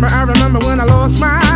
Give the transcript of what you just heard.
remember, I remember when I lost my